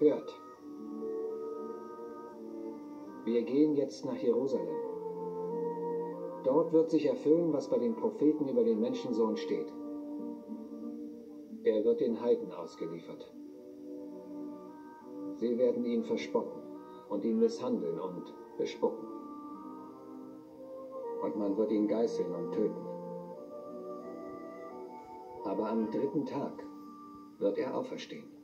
Hört. Wir gehen jetzt nach Jerusalem. Dort wird sich erfüllen, was bei den Propheten über den Menschensohn steht. Er wird den Heiden ausgeliefert. Sie werden ihn verspotten und ihn misshandeln und bespucken. Und man wird ihn geißeln und töten. Aber am dritten Tag wird er auferstehen.